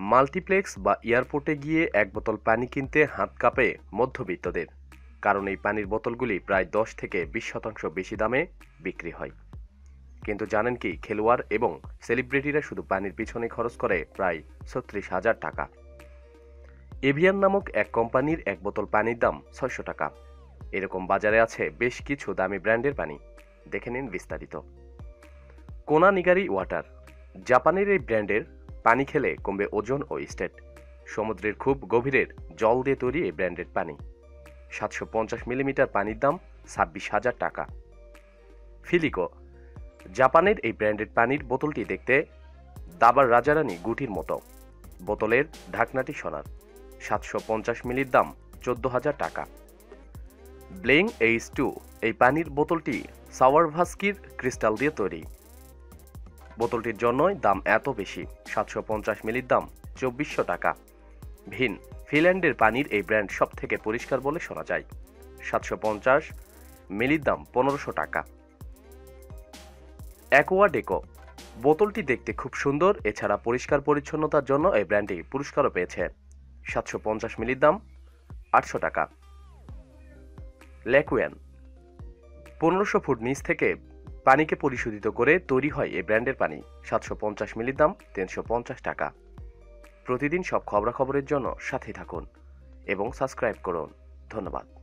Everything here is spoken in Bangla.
মাল্টিপ্লেক্স বা এয়ারপোর্টে গিয়ে এক বোতল পানি কিনতে হাত কাঁপে মধ্যবিত্তদের। কারণ এই পানির বোতলগুলি প্রায় দশ থেকে বিশ শতাংশ বেশি দামে বিক্রি হয়। কিন্তু জানেন কি, খেলোয়াড় এবং সেলিব্রিটিরা শুধু পানির পিছনে খরচ করে প্রায় ছত্রিশ হাজার টাকা। এভিয়ান নামক এক কোম্পানির এক বোতল পানির দাম ছয়শো টাকা। এরকম বাজারে আছে বেশ কিছু দামি ব্র্যান্ডের পানি। দেখে নিন বিস্তারিত। কোনা নিগারি ওয়াটার। জাপানের এই ব্র্যান্ডের পানি খেলে কমবে ওজন ও স্টেট। সমুদ্রের খুব গভীরের জল দিয়ে তৈরি এই ব্র্যান্ডের পানি। সাতশো পঞ্চাশ মিলিমিটার পানির দাম ছাব্বিশ হাজার টাকা। ফিলিকো, জাপানের এই ব্র্যান্ডের পানির বোতলটি দেখতে দাবার রাজারানী গুটির মতো। বোতলের ঢাকনাটি সোনার। সাতশো পঞ্চাশ মিলির দাম চোদ্দ হাজার টাকা। ব্লেং এইচ টু এই পানির বোতলটি সাওয়ার ভাস্কির ক্রিস্টাল দিয়ে তৈরি। বোতলটির জন্যই দাম এত বেশি, সাতশো পঞ্চাশ মিলির দাম চব্বিশশো টাকা। ভিন, ফিনল্যান্ডের পানির এই ব্র্যান্ড সব থেকে পরিষ্কার বলে শোনা যায়। সাতশো পঞ্চাশ মিলির দাম পনেরোশো টাকা। অ্যাকোয়া ডেকো, বোতলটি দেখতে খুব সুন্দর, এছাড়া পরিষ্কার পরিচ্ছন্নতার জন্য এই ব্র্যান্ডটি পুরস্কারও পেয়েছে। সাতশো পঞ্চাশ মিলির দাম আটশো টাকা। ল্যাকুয়ান পনেরোশো ফুট নিচ থেকে পানিকে পরিশোধিত করে তৈরি হয় এই ব্র্যান্ডের পানি। সাতশো পঞ্চাশ মিলির দাম, তিনশো পঞ্চাশ টাকা। প্রতিদিন সব খবরাখবরের জন্য সাথে থাকুন এবং সাবস্ক্রাইব করুন। ধন্যবাদ।